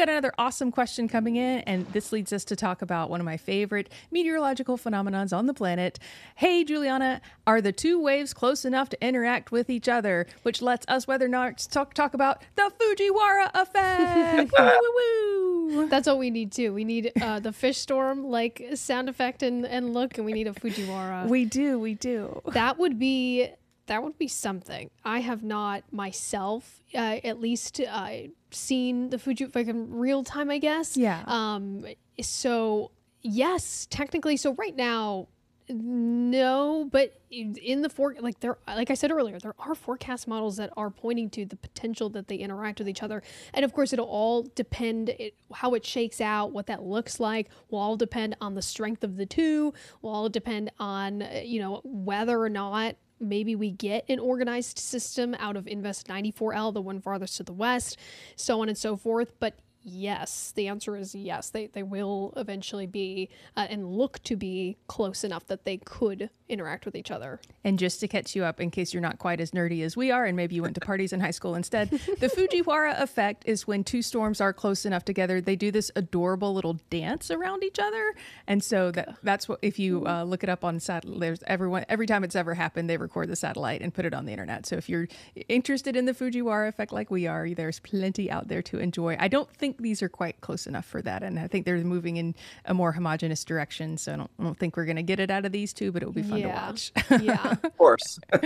got another awesome question coming in, and this leads us to talk about one of my favorite meteorological phenomenons on the planet. Hey, Juliana, are the two waves close enough to interact with each other, which lets us weather nerds talk talk about the Fujiwhara effect? woo, woo, woo. That's what we need too. We need uh, the fish storm like sound effect and, and look, and we need a Fujiwhara. We do, we do. that would be that would be something. I have not myself, uh, at least, uh, seen the Fuji like in real time. I guess. Yeah. Um. So yes, technically. So right now, no, but in the for like there, like I said earlier, there are forecast models that are pointing to the potential that they interact with each other, and of course, it'll all depend it, how it shakes out, what that looks like. Will all depend on the strength of the two. Will all depend on you know whether or not maybe we get an organized system out of Invest 94L, the one farthest to the west, so on and so forth. But yes, the answer is yes. They, they will eventually be uh, and look to be close enough that they could interact with each other. And just to catch you up, in case you're not quite as nerdy as we are, and maybe you went to parties in high school instead, the Fujiwhara effect is when two storms are close enough together, they do this adorable little dance around each other. And so that that's what if you uh, look it up on satellite, there's everyone every time it's ever happened, they record the satellite and put it on the internet. So if you're interested in the Fujiwhara effect like we are, there's plenty out there to enjoy. I don't think these are quite close enough for that, and I think they're moving in a more homogenous direction. So I don't, I don't think we're going to get it out of these two, but it will be fun Yeah. to watch. Yeah. Of course.